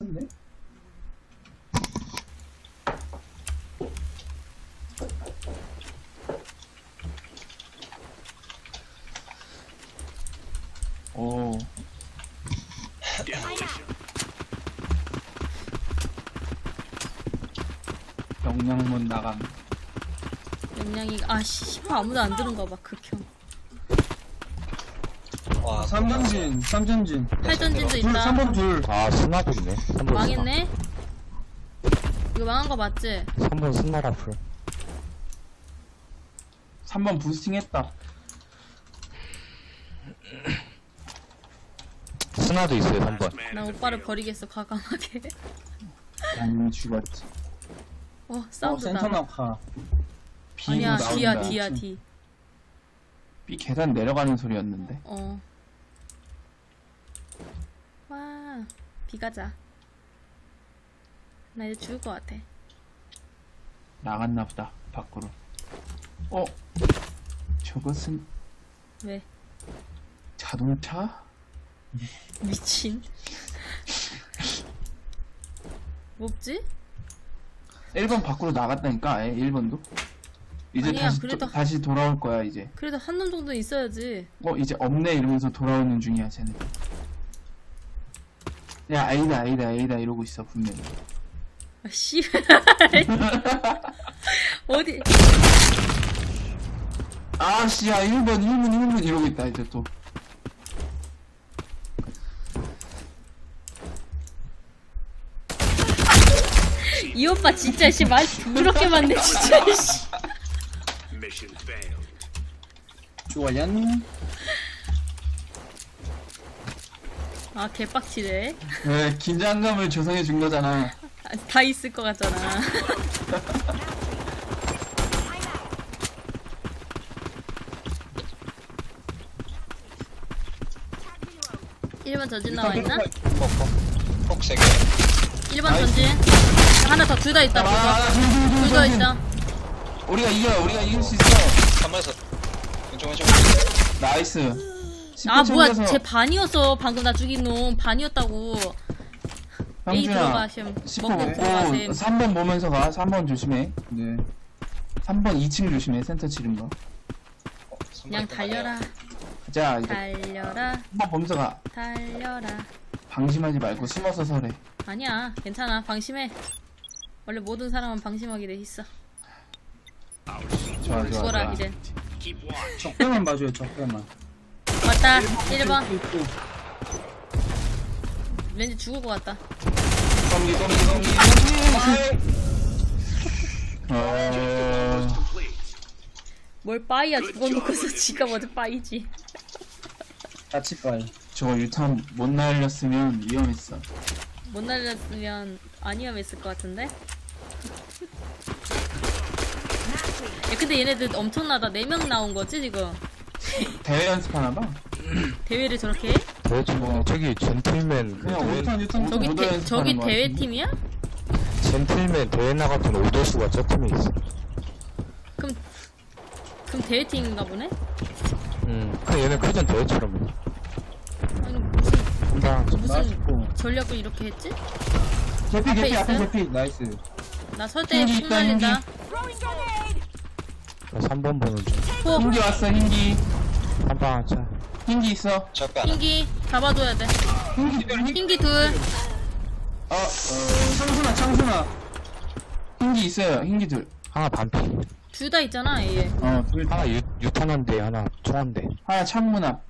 근데? 오. 영양문 나감. 영양이 아씨 씨발 아무도 안 들은 거봐 극혐 와, 삼전진, 삼전진. 팔전진도 둘, 있다 3번 둘. 아 스나불이네 3번 망했네 이거 망한 거 맞지? 3번 스나라풀 3번 부스팅 했다. 스나도 있어요 3번 나 오빠를 버리겠어 과감하게 아니, 죽었지. 어 어, 사운드다 센터 낙하. 비로 아니야 나온다. 뒤야 뒤야 뒤 B 계단 내려가는 소리였는데. 어. 와, 비 가자. 나 이제 죽을 것 같아. 나갔나 보다, 밖으로. 어? 저것은 왜? 자동차? 미친. 뭐지? 1번 밖으로 나갔다니까, 아예 1번도? 이제 아니야, 다시, 그래도- 도, 다시 돌아올 거야, 이제. 그래도 한 놈 정도 있어야지. 어, 이제 없네, 이러면서 돌아오는 중이야, 쟤는. 야, 아니다, 아니다, 아니다, 이러고 있어, 분명히. 아, 씨. 어디? 아씨, 야, 1번, 1번, 1번, 이러고 있다, 이제 또. 이 오빠 진짜 씨말 더럽게 맞네 진짜 씨. Mission failed. 좋아요. 아 개빡치네. 네, 긴장감을 조성해 준 거잖아. 아, 다 있을 것 같잖아. 일번 전진 나와 있나? 폭세 개. 1번 전진. 하나 더 둘 다 있다. 아, 둘더 있다. 우리가 이겨, 우리가 이길 수 있어. 한번에서 왼쪽 왼쪽. 나이스. 아 뭐야. 제 반이었어 방금 나 죽인 놈 반이었다고 A 들어가심 10호 먹고 먹고 들어가셈 3번 보면서 가. 3번 조심해. 네. 3번 2층 조심해. 센터 치른 거. 그냥 달려라 자, 이제 달려라 3번 보면서 가. 달려라 방심하지 말고 숨어서 서래. 아니야 괜찮아 방심해 원래 모든 사람은 방심하게 돼 있어 좋아, 좋아. 죽어라 좋아. 이제. 적배만 봐줘요, 적배만. 왔다 1번 왠지 죽을 것 같다 덤기, 덤기. 어... Complete. 뭘 빠이야 죽어놓고서 지가 먼저 빠이지 같이 빠이. 저거 유탄 못 날렸으면 위험했어. 못 날렸으면 아니야했을 것 같은데 야 근데 얘네들 엄청나다 4명 나온 거지 지금 대회 연습하나 봐. 대회를 저렇게 해? 대체 뭐 저기 젠틀맨 그냥 대회, 유탄, 유탄 저기 모두 대, 저기 거 대회 같은데? 팀이야? 젠틀맨 대회 나갔던 오더수가 저 팀에 있어 그럼 그럼 대회 팀인가 보네? 음그 얘네 크전 대회처럼 아니 무슨 한방 무슨 맛있고. 전략을 이렇게 했지? 개피, 앞에 개피, 앞에 있어요? 개피. 나이스. 나 흰기 푹 있다, 날린다 3번 보는 중포 흰기 왔어, 흰기. 한방 하자 흰기 있어. 적배 하나. 흰기 잡아줘야 돼 흰기, 흰기. 흰기 둘 어, 어, 창순아, 창순아. 흰기 있어요, 흰기 둘. 하나 반피 둘 다 있잖아 얘 어, 둘. 하나 유, 유탄한대 하나 총한대 하나 창문 앞.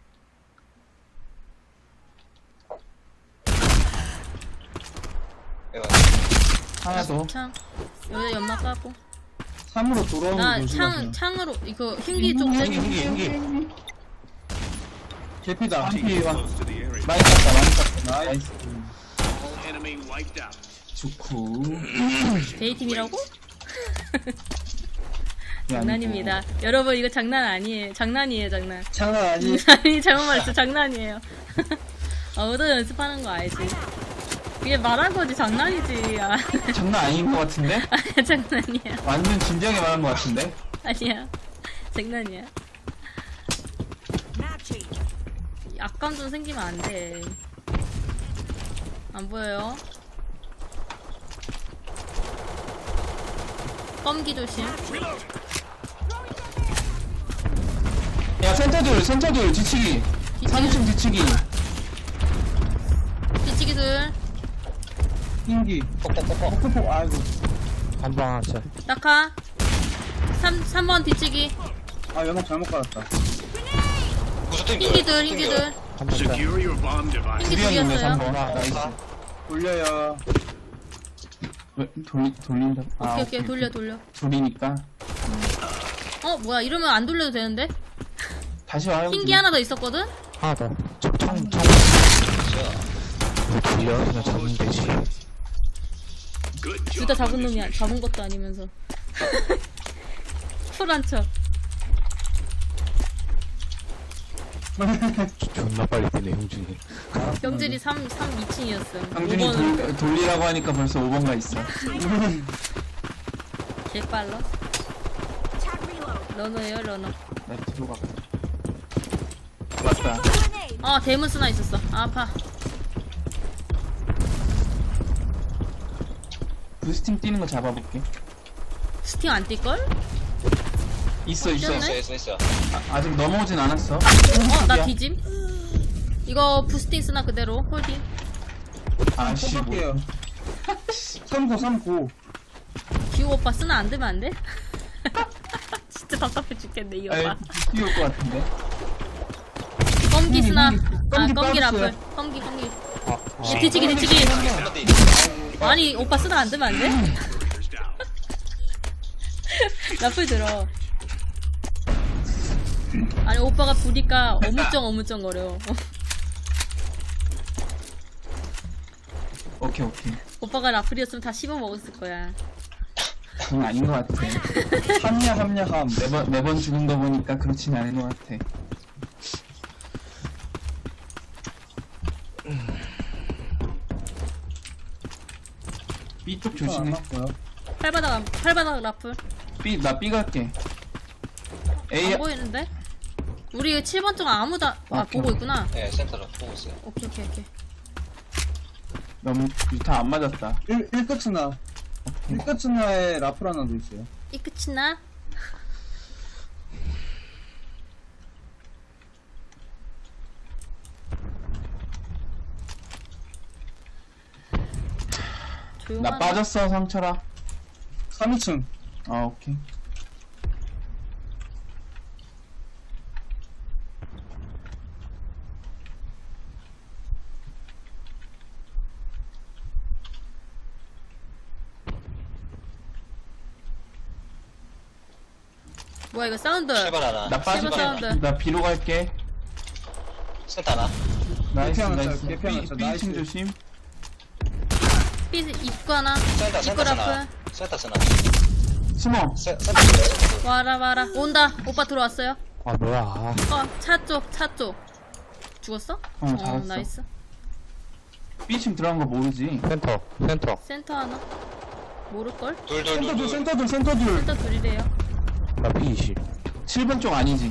이거 하나 더. 창 여기다 연막 까고 3으로 돌아오는 거나 조심하세요. 창 창으로 이거 흰기 쪽 흰기, 좀- 흰기, 흰기. 개피다. Team 흰기 와. close to the area. 많이 땄다, 많이 땄다. 나이스. All enemy wiped out. 좋고. 대회 팀이라고? 예, 장난입니다 여러분 이거 장난 아니에요 장난이에요 장난 장난 아니. 아니 잘못 말했어 장난이에요 아 오더 연습하는 거 알지 그게 말한 거지 장난이지 아, 장난 아닌 것 같은데? 아니야 장난이야 완전 진지하게 말한 것 같은데? 아니야 장난이야 약간 좀 생기면 안 돼. 안 보여요? 껌기 조심. 야 센터들 센터들 뒤치기 뒤치기. 3인칭 뒤치기 뒤치기들. 흰기 퍽퍽퍽퍽 아이고 한방 하자 낙하. 3, 3번 뒤치기. 아 연막 잘못 깔았다 무슨 팀? 흰기 둘, 흰기 둘. 한방 자. Secure your bomb device. 흰기 두비형이네 둘이었어요. 3번 나이스 돌려요 왜 돌리 돌린다 아, 오케이, 오케이. 돌려, 돌려. 둘이니까 어, 뭐야. 이러면 안 돌려도 되는데? 다시 와요 흰기 하나 더 있었거든? 하나 더. 청, 청, 청. 뭐 돌려? 그냥 잡으면 되지. Good 둘 job. 다 잡은 놈이, 아-. 잡은 것도 아니면서. 풀한 척. 존나 빨리 뛰네, 형준이. 병질이 3, 3, 2층이었음. 강준이 5번은 돌, 돌리라고 하니까 벌써 5번 가 있어 개빨라. 러너예요, 러너. 나 뒤로 가 맞다 아, 대문 쓰나 있었어. 아, 아파. 부스팅 뛰는 거 잡아볼게 스팅 안 뛸걸? 있어 있어? 있어 있어 있어. 아, 아직 넘어오진 않았어 어, 나 야. 뒤짐? 이거 부스팅 쓰나 그대로 홀딩. 아씨 뭐 3고 3고 기호 오빠 쓰나 안 되면 안 돼? 진짜 답답해 죽겠네 이 아이 오빠. 뛰올 것 같은데 껌기 쓰나? 아 껌기 껌기 빠졌어요. 라플. 껌기 껌기. 아, 얘 뒤치기 뒤치기. 한번 뒤. 아니 오빠 쓰나 안 되면 안 돼? 라플 들어. 아니 오빠가 부니까 어물쩡 어물쩡 거려. 오케이 오케이 오빠가 라플이었으면 다 씹어 먹었을 거야. 그건 아닌 것 같아 함냐 함냐 함 매번 매번 주는 거 보니까 그렇진 않은 것 같아 B쪽 안 조심해 팔바닥 안- 팔바닥 라플. B 나 B 갈게 A 안 보이는데? 우리 7번 쪽 아무도 안- 아 오케이. 보고 있구나. 네 센터로 보고 있어요. 오케이 오케이 오케이. 너무 유타 안 맞았다 1, 1끝이나 1끝이나에 라플 하나 더 있어요 이 끝이나? 나 조용한 빠졌어 상철아 3위층 아 오케이 뭐야 이거 사운드 실발 하나. 나 빠질게 사운드. 나 B로 갈게 센터 하나. 나이스 하나 나이스 쳐, 하나 쳐, 나이스. 조심 삐 입구 하나 센터 입구 센터. 라플 센터 쓰나. 숨어 센- 센터. 와라 와라 온다 오빠 들어왔어요 아, 뭐야. 어차쪽차쪽 죽었어? 어, 잘했어. 나이스 B층 들어간 거 모르지 센터, 센터. 센터 하나 모를걸? 둘 둘 둘 센터둘 둘. 센터둘 센터둘 센터 둘이래요 나 B20. 7번 쪽 아니지?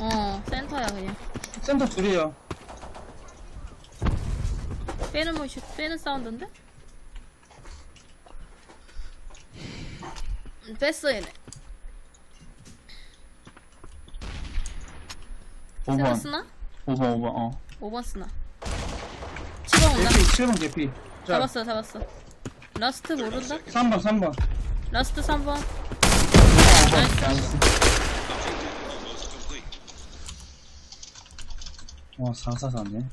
어 센터야 그냥. 센터 둘이에요. 빼는 모션 빼는 사운드인데? 음, 뺐어 얘네. 5번. 센터 쓰나? 5번 5번 어. 5번 쓰나? 7번 온다? 개피 7번 개피. 자. 잡았어 잡았어. 라스트 모른다? 3번 3번. 라스트 3번? 나이스 와 444네.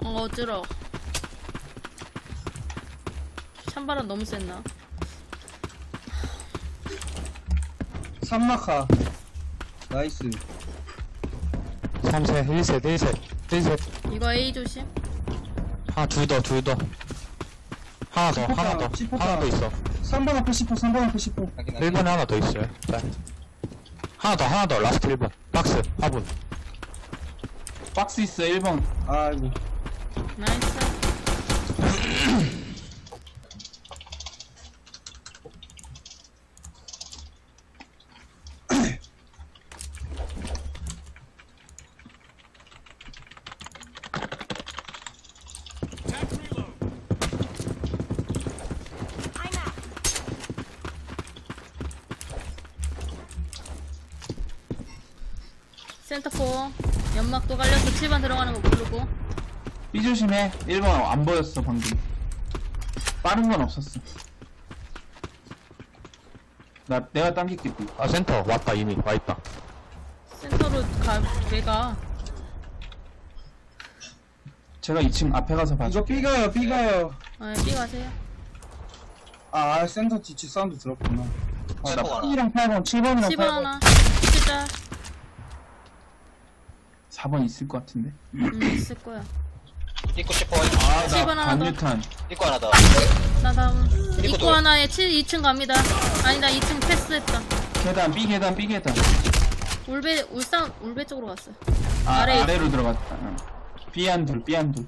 어 어지러 찬바람 너무 셌나? 3마카 나이스 3셋, 1셋, 1셋, 1셋. 이거 A 조심 하나, 둘 더, 둘 더. 하나 더, 하나 더. 시포카. 하나 더 있어. 3번 앞에 10호 3번 앞에 10호 확인, 확인. 1번에 하나 더 있어요. 자. 하나 더, 하나 더. 라스트 1번. 박스, 화분. 박스 있어 1번 아이고 나이스 센터포. 연막도 깔려서 7번 들어가는 거 모르고. 삐 조심해. 1번 안 보였어 방금. 빠른 건 없었어. 나 내가 당길게 삐 아 센터. 왔다 이미. 와있다. 센터로 가 왜가. 제가 2층 앞에 가서 봐줘 이거 삐가요 삐가요. 아 B 가세요. 아 센터 뒤치 사운드 들었구나. 아, 나 칠번 하나. 8이랑 8번 7번이랑 10번 8번. 하나. 7자 4번 있을 것 같은데? 음 있을 거야. 입고 싶어. 아나 7번 하나 더. 강류탄. 입고 하나 더. 나 다음. 입구 더. 하나에 7 2층 갑니다. 아니다 2층 패스했다. 계단 B 계단 B 계단. 울배 울산 울배 쪽으로 갔어 아, 아래 아래 로 들어갔다. 응. B 한 둘 B 한 둘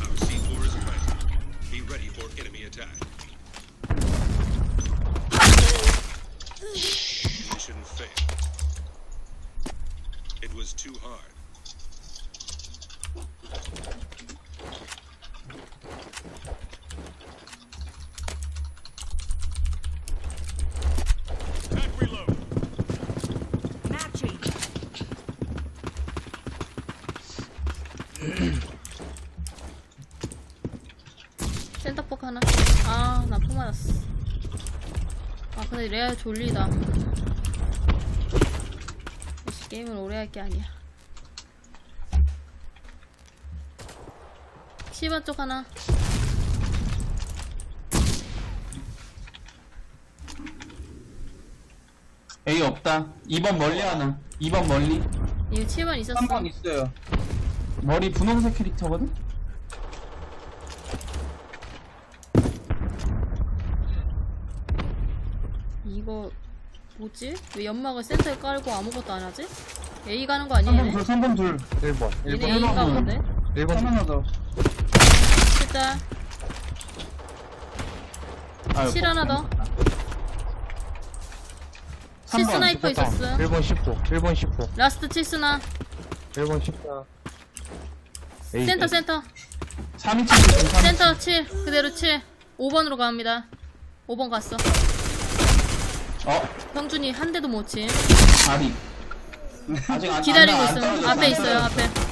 Our C4 is ready. Be ready for enemy attack. Mission failed. It was too hard. Attack reload. 센터폭 하나 아나 폭 맞았어. 아 근데 레알 졸리다. 역시 게임을 오래 할 게 아니야. 10번 쪽 하나. A 없다. 2번 멀리 하나. 2번 멀리. 이거 7번 있었어. 3번 있어요. 머리 분홍색 캐릭터거든? 이거 뭐지? 왜 연막을 센터에 깔고 아무것도 안 하지? A 가는 거 아니야? 3번 얘네? 둘 3번 둘 1번 얘네 1번 A 가 일본은- 본데? 1번 하나 더 일단 아유, 실 하나 더. 실 3번 스나이퍼 있었어 1번 10호 1번 10호 라스트 칠 스나 1번 14 에이, 센터 에이. 센터 3인칭 조심 3인칭 센터 7 그대로 7 5번으로 갑니다 5번 갔어 어? 형준이 한 대도 못 침. 다리 아직 안 기다리고 안, 안 있음 떨어졌어, 앞에 안 있어요 떨어졌어. 앞에